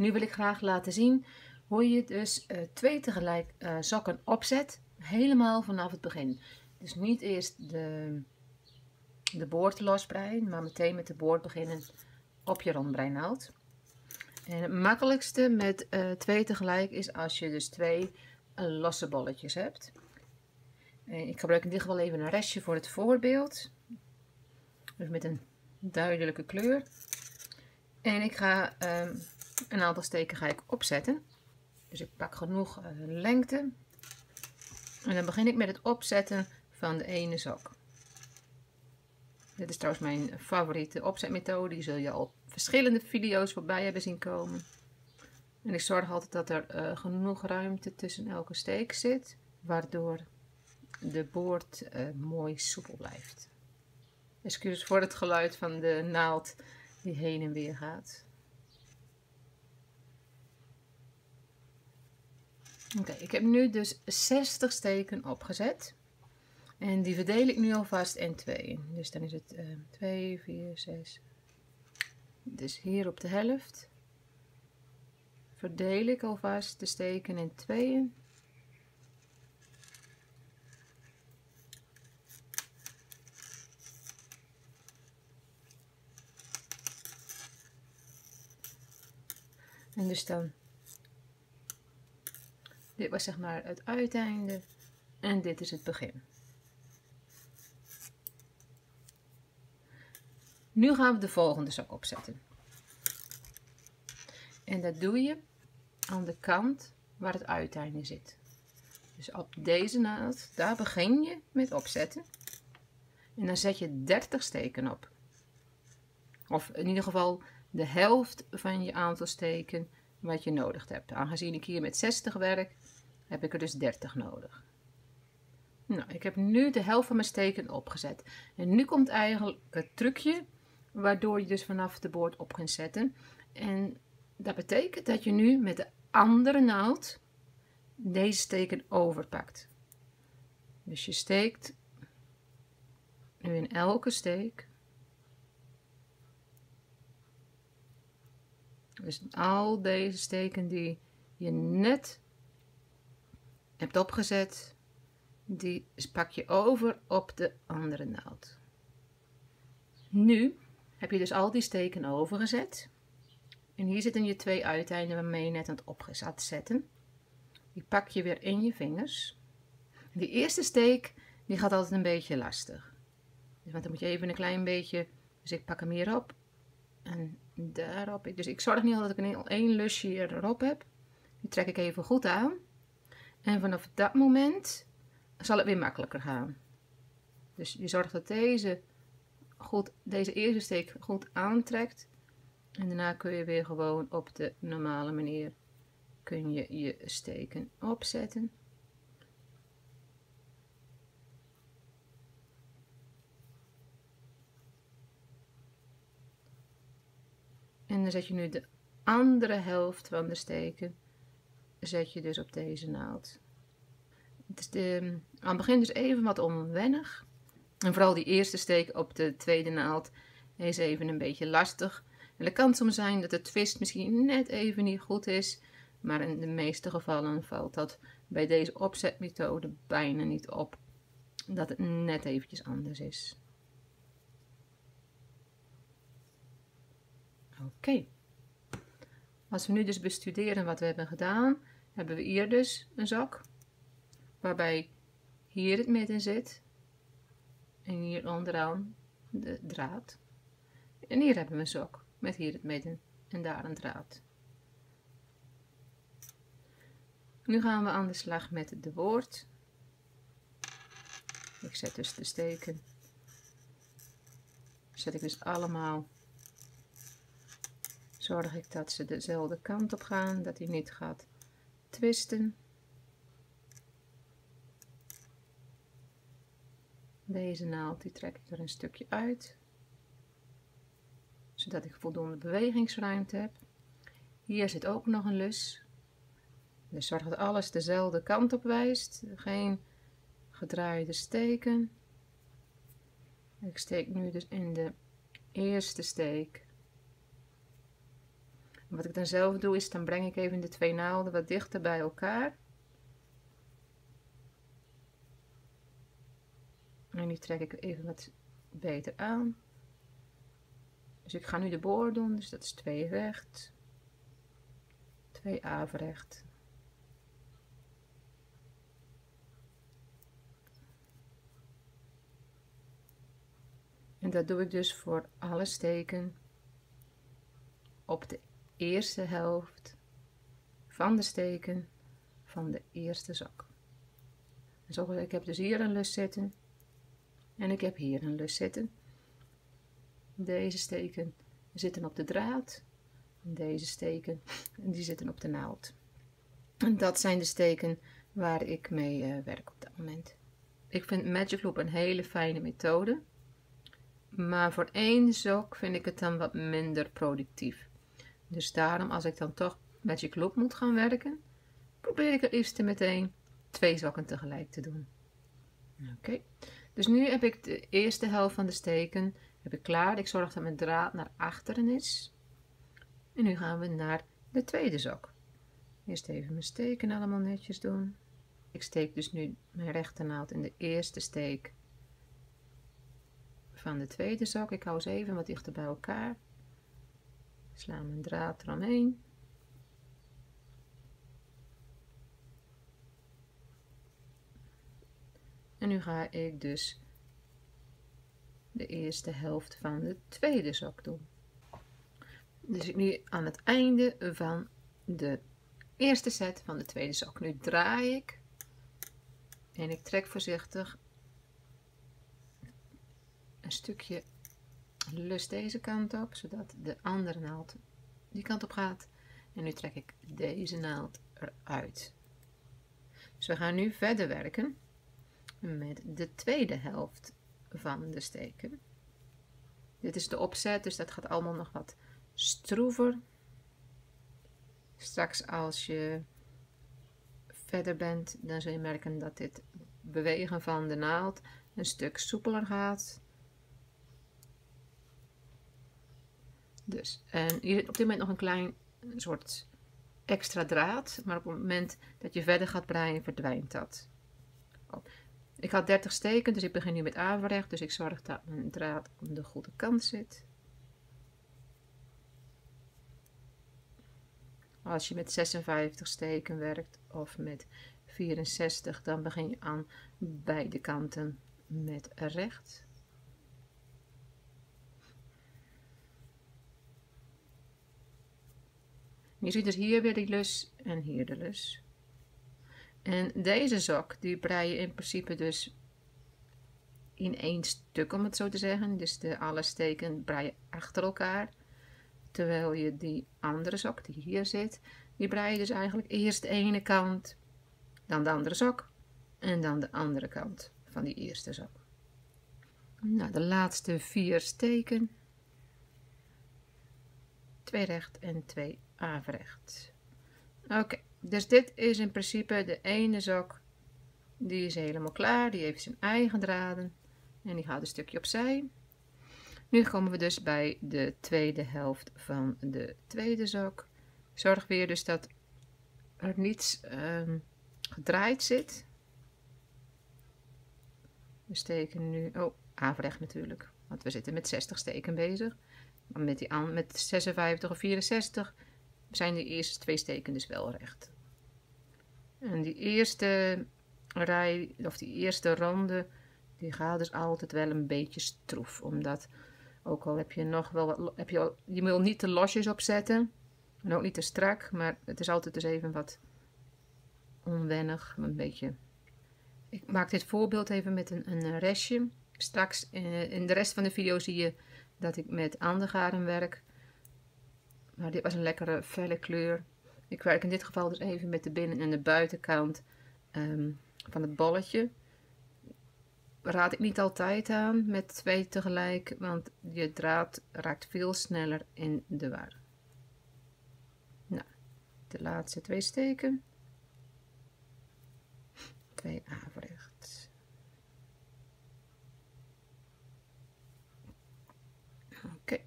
Nu wil ik graag laten zien hoe je dus uh, twee tegelijk uh, zakken opzet, helemaal vanaf het begin. Dus niet eerst de, de boord losbreien, maar meteen met de boord beginnen op je rondbreinaald. En het makkelijkste met uh, twee tegelijk is als je dus twee losse bolletjes hebt. En ik gebruik in dit geval even een restje voor het voorbeeld. Dus met een duidelijke kleur. En ik ga um, een aantal steken ga ik opzetten. Dus ik pak genoeg uh, lengte. En dan begin ik met het opzetten van de ene sok. Dit is trouwens mijn favoriete opzetmethode. Die zul je al verschillende video's voorbij hebben zien komen. En ik zorg altijd dat er uh, genoeg ruimte tussen elke steek zit. Waardoor de boord uh, mooi soepel blijft. Excuus voor het geluid van de naald die heen en weer gaat. Oké, ik heb nu dus 60 steken opgezet. En die verdeel ik nu alvast in twee. Dus dan is het uh, 2, 4, 6. Dus hier op de helft verdeel ik alvast de steken in tweeën. En dus dan, dit was zeg maar het uiteinde en dit is het begin. Nu gaan we de volgende zak opzetten. En dat doe je aan de kant waar het uiteinde zit. Dus op deze naald, daar begin je met opzetten. En dan zet je 30 steken op. Of in ieder geval de helft van je aantal steken wat je nodig hebt. Aangezien ik hier met 60 werk, heb ik er dus 30 nodig. Nou, ik heb nu de helft van mijn steken opgezet. En nu komt eigenlijk het trucje waardoor je dus vanaf de boord op kunt zetten. En dat betekent dat je nu met de andere naald deze steken overpakt. Dus je steekt nu in elke steek Dus al deze steken die je net hebt opgezet, die pak je over op de andere naald. Nu heb je dus al die steken overgezet. En hier zitten je twee uiteinden waarmee je net aan het opgezet zetten. Die pak je weer in je vingers. Die eerste steek, die gaat altijd een beetje lastig. Want dan moet je even een klein beetje, dus ik pak hem hier op. En daarop. Dus ik zorg niet dat ik een één lusje erop heb. Die trek ik even goed aan. En vanaf dat moment zal het weer makkelijker gaan. Dus je zorgt dat deze, goed, deze eerste steek goed aantrekt. En daarna kun je weer gewoon op de normale manier kun je je steken opzetten. En dan zet je nu de andere helft van de steken zet je dus op deze naald. Het is de, aan het begin dus even wat onwennig. En vooral die eerste steek op de tweede naald is even een beetje lastig. En het kan soms zijn dat de twist misschien net even niet goed is. Maar in de meeste gevallen valt dat bij deze opzetmethode bijna niet op. Dat het net eventjes anders is. Oké. Als we nu dus bestuderen wat we hebben gedaan, hebben we hier dus een zak, waarbij hier het midden zit en hier onderaan de draad. En hier hebben we een zak met hier het midden en daar een draad. Nu gaan we aan de slag met de woord. Ik zet dus de steken. Zet ik dus allemaal zorg ik dat ze dezelfde kant op gaan, dat hij niet gaat twisten. Deze naald die trek ik er een stukje uit, zodat ik voldoende bewegingsruimte heb. Hier zit ook nog een lus. Dus zorg dat alles dezelfde kant op wijst, geen gedraaide steken. Ik steek nu dus in de eerste steek Wat ik dan zelf doe is, dan breng ik even de twee naalden wat dichter bij elkaar. En nu trek ik even wat beter aan. Dus ik ga nu de boor doen, dus dat is twee recht, twee averecht. En dat doe ik dus voor alle steken op de eerste helft van de steken van de eerste zak. En zo, ik heb dus hier een lus zitten en ik heb hier een lus zitten. Deze steken zitten op de draad. En deze steken die zitten op de naald. En dat zijn de steken waar ik mee uh, werk op dat moment. Ik vind Magic Loop een hele fijne methode. Maar voor één sok vind ik het dan wat minder productief. Dus daarom als ik dan toch Magic Loop moet gaan werken, probeer ik het liefst meteen twee zakken tegelijk te doen. Oké, dus nu heb ik de eerste helft van de steken heb ik klaar. Ik zorg dat mijn draad naar achteren is. En nu gaan we naar de tweede zak. Eerst even mijn steken allemaal netjes doen. Ik steek dus nu mijn rechternaald in de eerste steek van de tweede zak. Ik hou ze even wat dichter bij elkaar. Sla mijn draad eromheen. En nu ga ik dus de eerste helft van de tweede zak doen. Dus ik nu aan het einde van de eerste set van de tweede zak. Nu draai ik en ik trek voorzichtig een stukje lus deze kant op, zodat de andere naald die kant op gaat. En nu trek ik deze naald eruit. Dus we gaan nu verder werken met de tweede helft van de steken. Dit is de opzet, dus dat gaat allemaal nog wat stroever. Straks als je verder bent, dan zul je merken dat dit bewegen van de naald een stuk soepeler gaat. Dus, en zit op dit moment nog een klein soort extra draad, maar op het moment dat je verder gaat breien, verdwijnt dat. Oh. Ik had 30 steken, dus ik begin nu met averecht, dus ik zorg dat mijn draad aan de goede kant zit. Als je met 56 steken werkt of met 64, dan begin je aan beide kanten met recht. Je ziet dus hier weer die lus en hier de lus. En deze zak, die brei je in principe dus in één stuk, om het zo te zeggen. Dus de alle steken brei je achter elkaar. Terwijl je die andere zak, die hier zit, die brei je dus eigenlijk eerst de ene kant, dan de andere zak en dan de andere kant van die eerste zak. Nou, de laatste vier steken. Twee recht en twee averecht. Oké, dus dit is in principe de ene zak. Die is helemaal klaar. Die heeft zijn eigen draden. En die gaat een stukje opzij. Nu komen we dus bij de tweede helft van de tweede zak. Zorg weer dus dat er niets um, gedraaid zit. We steken nu, oh, averecht natuurlijk, want we zitten met 60 steken bezig. Met, die, met 56 of 64 zijn de eerste twee steken dus wel recht. En die eerste rij, of die eerste ronde, die gaat dus altijd wel een beetje stroef. Omdat, ook al heb je nog wel wat, heb je, je wil niet te losjes opzetten. En ook niet te strak, maar het is altijd dus even wat onwennig. Een beetje. Ik maak dit voorbeeld even met een, een restje. Straks in, in de rest van de video zie je dat ik met andergaren werk. Maar dit was een lekkere felle kleur. Ik werk in dit geval dus even met de binnen- en de buitenkant um, van het bolletje. Raad ik niet altijd aan met twee tegelijk, want je draad raakt veel sneller in de war. Nou, de laatste twee steken. Twee averecht. Oké.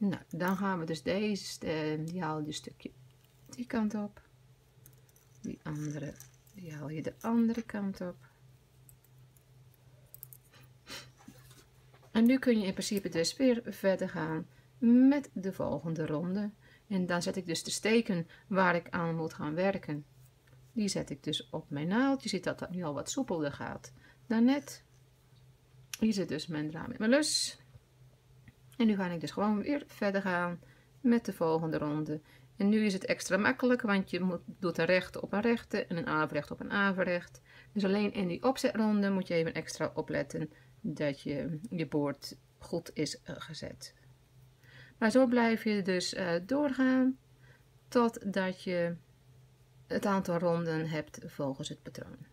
Nou, dan gaan we dus deze, die haal je stukje die kant op. Die andere, die haal je de andere kant op. En nu kun je in principe dus weer verder gaan met de volgende ronde. En dan zet ik dus de steken waar ik aan moet gaan werken. Die zet ik dus op mijn naald. Je ziet dat dat nu al wat soepelder gaat. Daarnet. Hier zit dus mijn draad met mijn lus. En nu ga ik dus gewoon weer verder gaan met de volgende ronde. En nu is het extra makkelijk, want je moet, doet een rechte op een rechte en een averecht op een averecht. Dus alleen in die opzetronde moet je even extra opletten dat je, je boord goed is eh, gezet. Maar zo blijf je dus uh, doorgaan totdat je het aantal ronden hebt volgens het patroon.